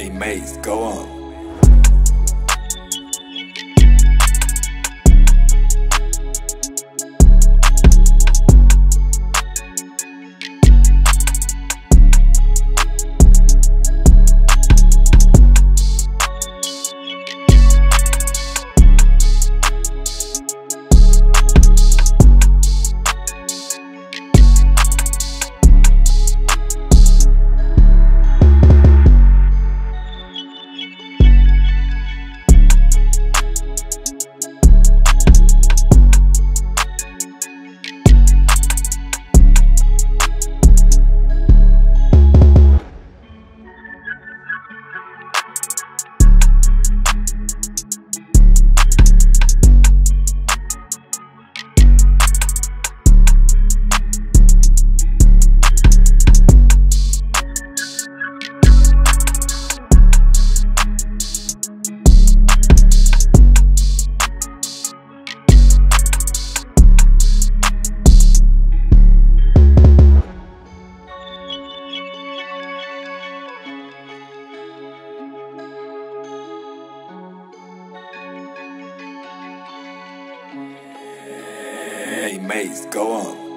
Hey, mates, go on. Hey, Maze, go on.